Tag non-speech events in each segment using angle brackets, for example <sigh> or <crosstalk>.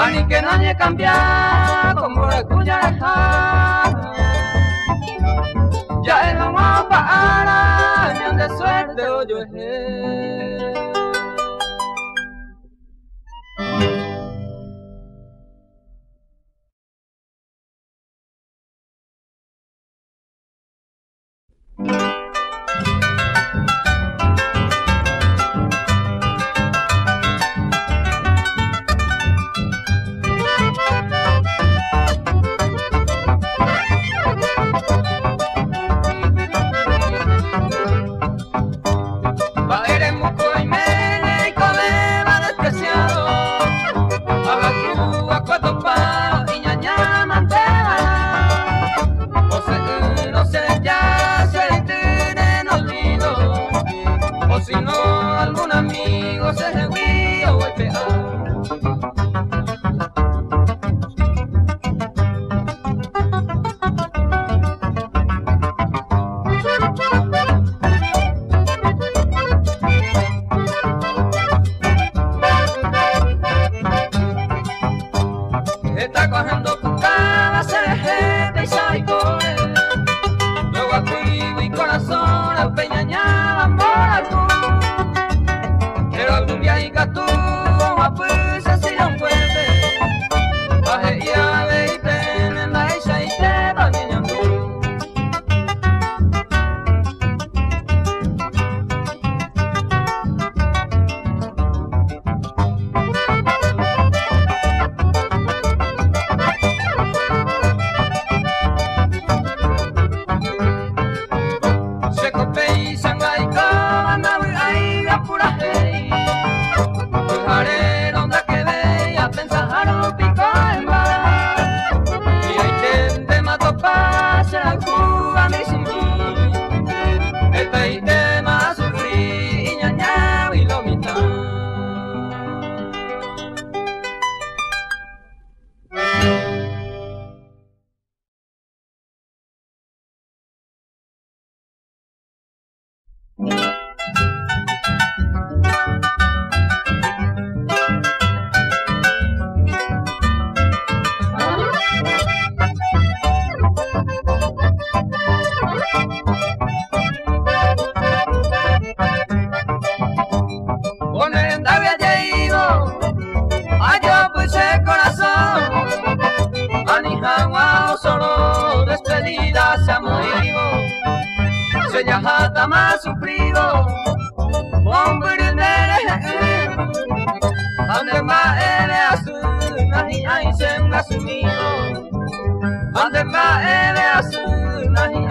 Ani que nadie cambia como la cuya Ya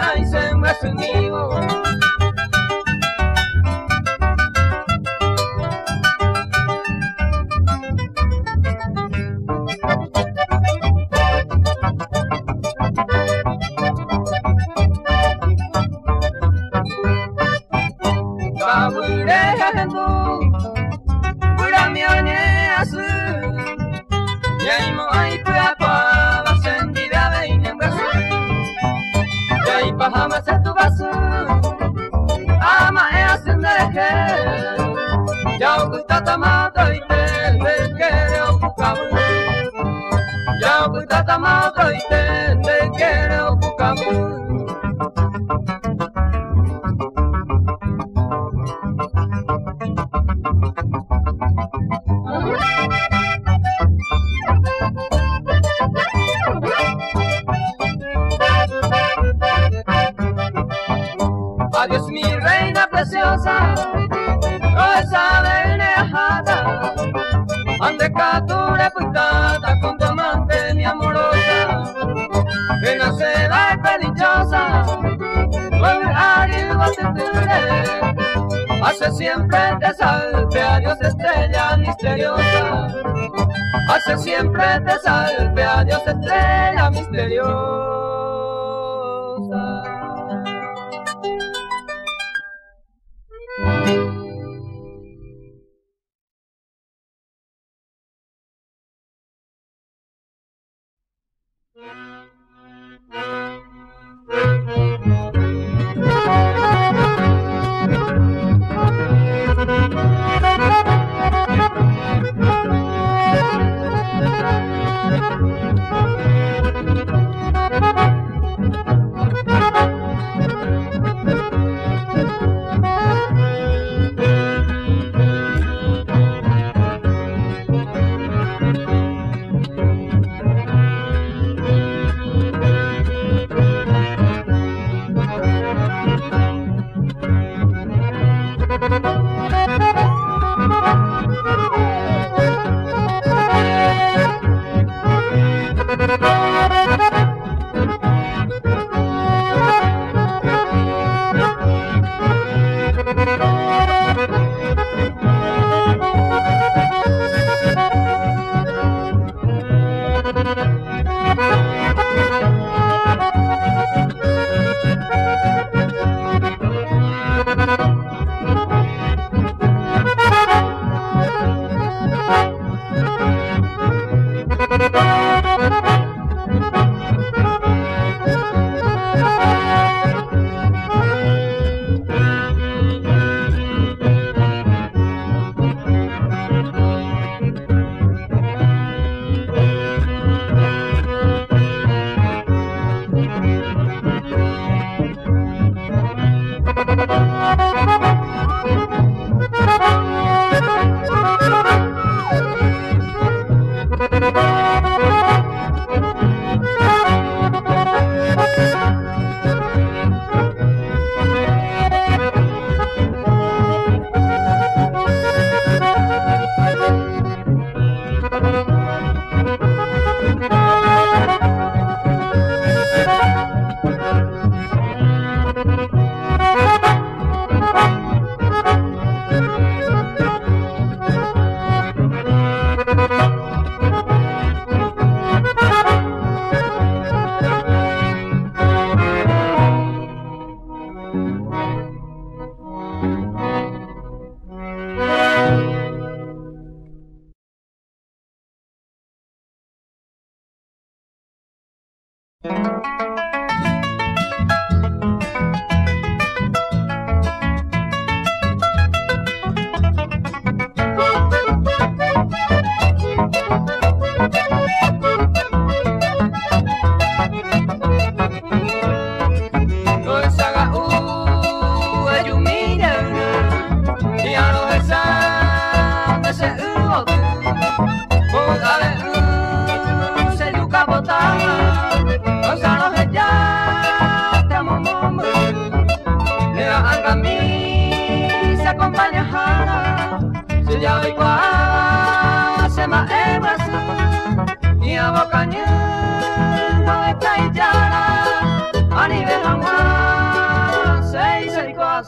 Ay, soy más unido. Siempre te salve, adiós estrella misteriosa, hace siempre te salve, adiós estrella misteriosa.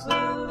Thank you.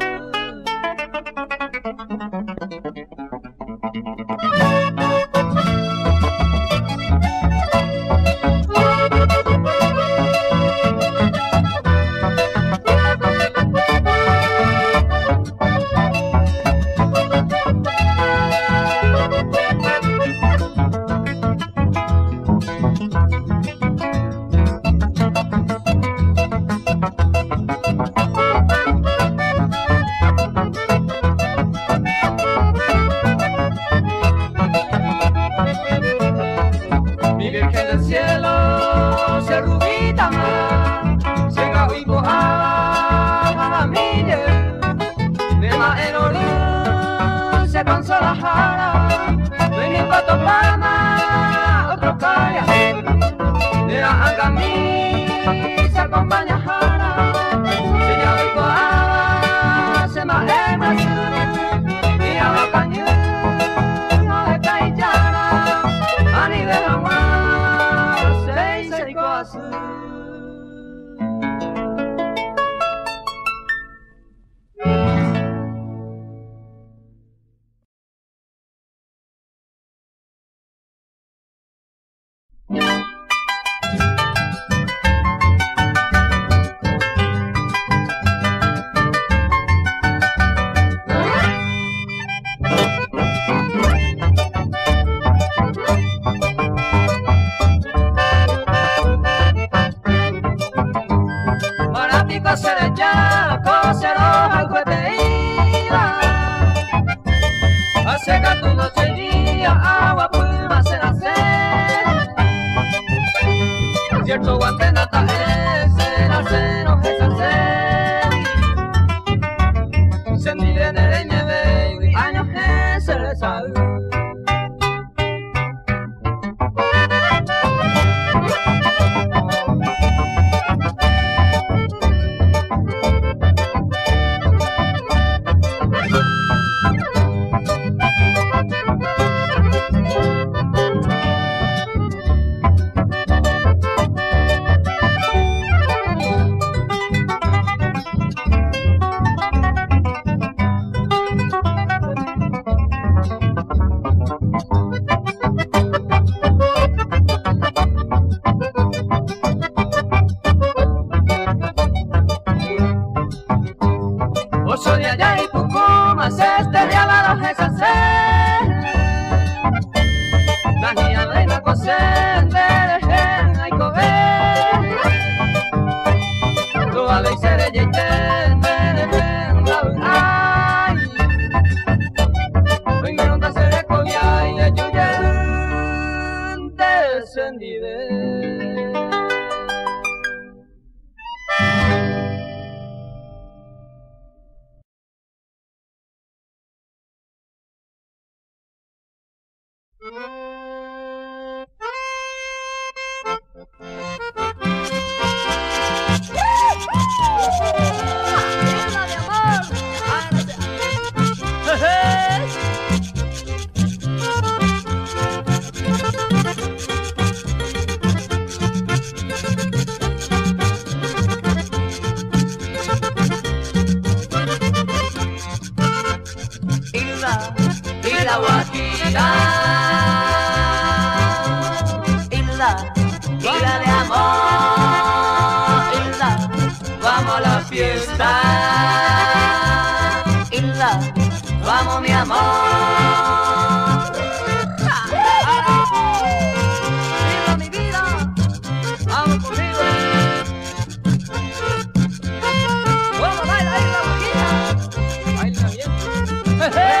O soy de allá y 诶诶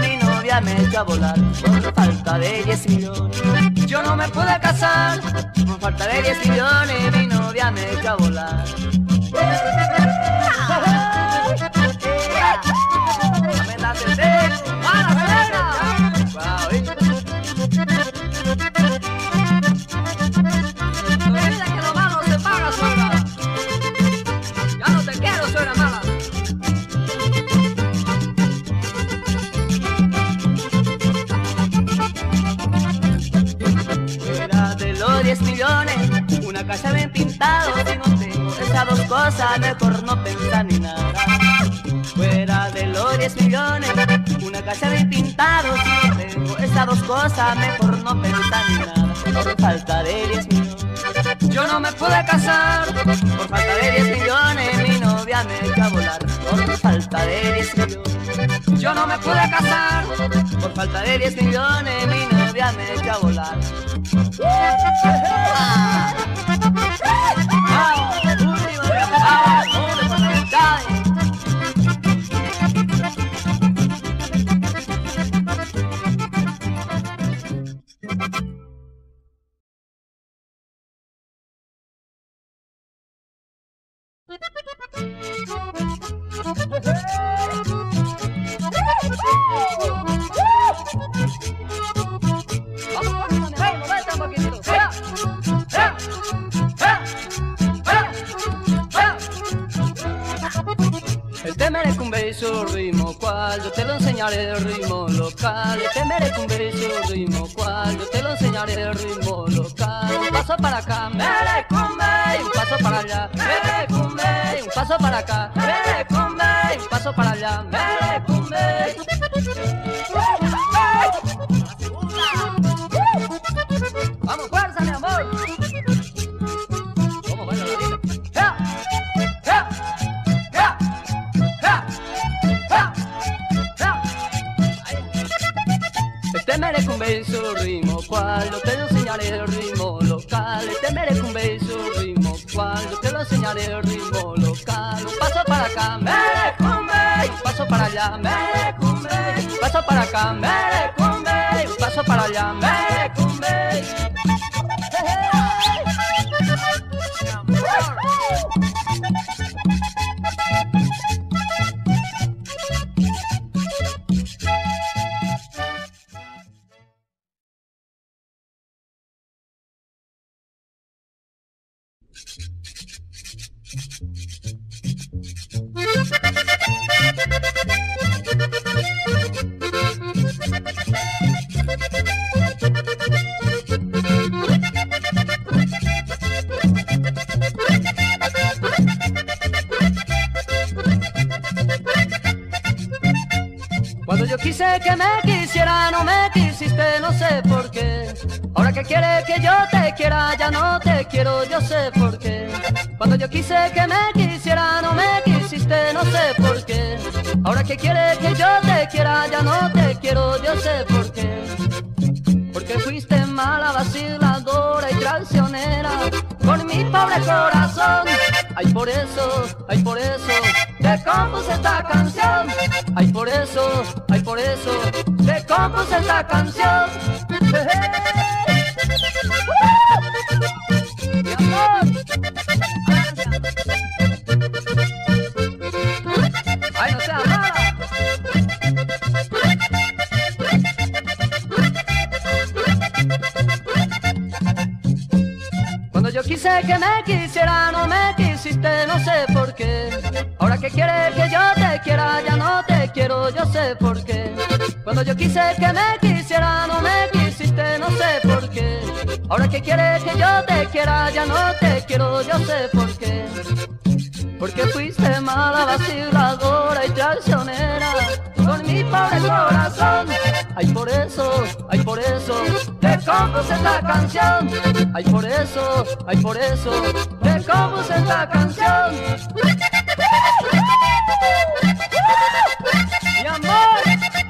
mi novia me echó a volar. Por falta de 10 millones yo no me pude casar. Por falta de 10 millones mi novia me echó a volar. Dos cosas, mejor no pensar ni nada. Por falta de 10 millones. Yo no me pude casar por falta de 10 millones. Mi novia me echó a volar por falta de 10 millones. Yo no me pude casar por falta de 10 millones. Mi novia me echó a volar. El ritmo cual, yo te lo enseñaré el ritmo local. El te merezco un beso, ritmo cual, yo te lo enseñaré el ritmo local. Un paso para acá, merezco un paso para allá, merezco un paso para acá, merezco un paso para allá, merezco beso, ritmo te lo enseñaré el ritmo local. Este merezco un beso, ritmo cual, yo te lo enseñaré el ritmo local. Un paso para acá, merezco un paso para allá, merezco un paso para acá, merezco un paso para allá, merezco Ahora que quieres que yo te quiera, ya no te quiero, yo sé por qué. Cuando yo quise que me quisiera, no me quisiste, no sé por qué. Ahora que quieres que yo te quiera, ya no te quiero, yo sé por qué. Porque fuiste mala, vaciladora y traicionera con mi pobre corazón. Ay, por eso, ay, por eso, te compuse esta canción. Ay, por eso, ay, por eso, te compuse esta canción. <laughs> Que me quisiera, no me quisiste, no sé por qué. Ahora que quieres que yo te quiera, ya no te quiero, yo sé por qué. Cuando yo quise que me quisiera, no me quisiste, no sé por qué. Ahora que quieres que yo te quiera, ya no te quiero, yo sé por qué. Porque fuiste mala, vaciladora y traicionera con mi pobre corazón. Ay, por eso, ay, por eso, te compuse esta canción. Ay, por eso, ay, por eso, te compuse esta canción. Mi amor.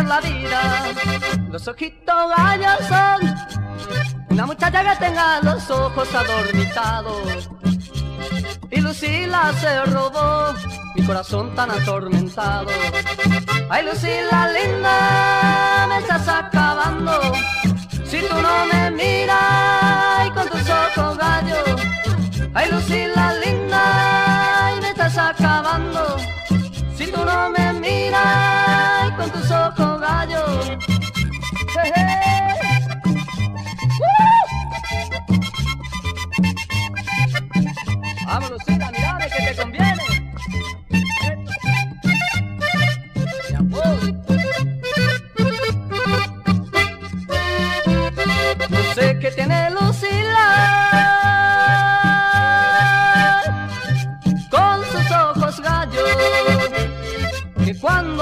la vida. Los ojitos gallos son una muchacha que tenga los ojos adormitados y Lucila se robó mi corazón tan atormentado. Ay Lucila linda, me estás acabando. Si tú no me miras y con tus ojos gallo. Ay Lucila linda, y me estás acabando. Si tú no me miras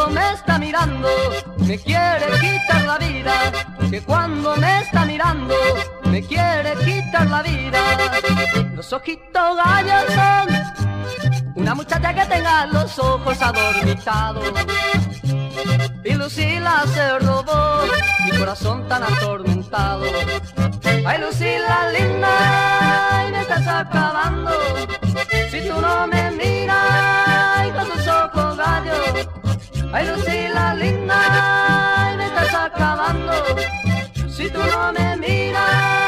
me está mirando me quiere vida que cuando me está mirando me quiere quitar la vida los ojitos gallos son una muchacha que tenga los ojos adormitados y Lucila se robó mi corazón tan atormentado. Ay Lucila linda, y me estás acabando. Si tú no me miras con tus ojos gallos. Ay Lucila linda, acabando. Si tú no me miras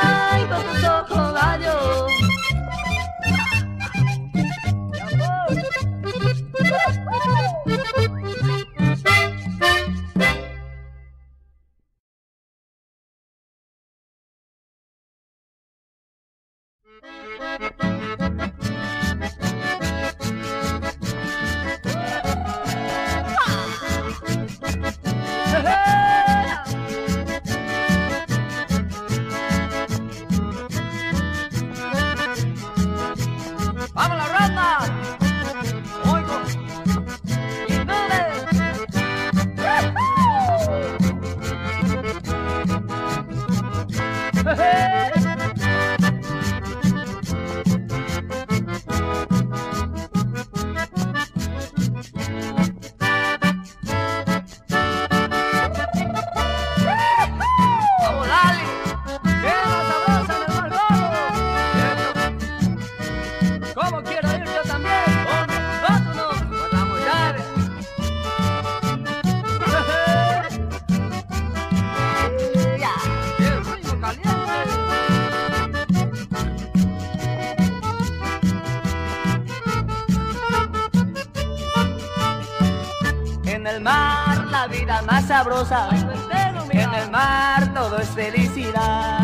En el mar todo es felicidad.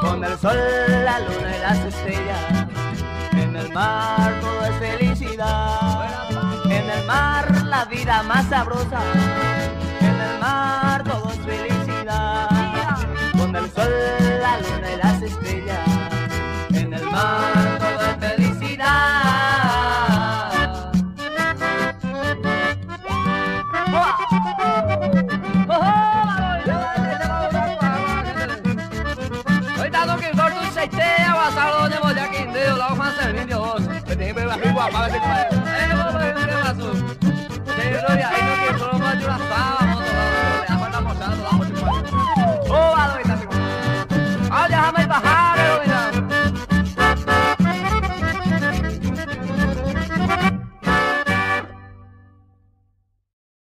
Con el sol, la luna y las estrellas. En el mar todo es felicidad. En el mar la vida más sabrosa. En el mar te ve bajo guapa, a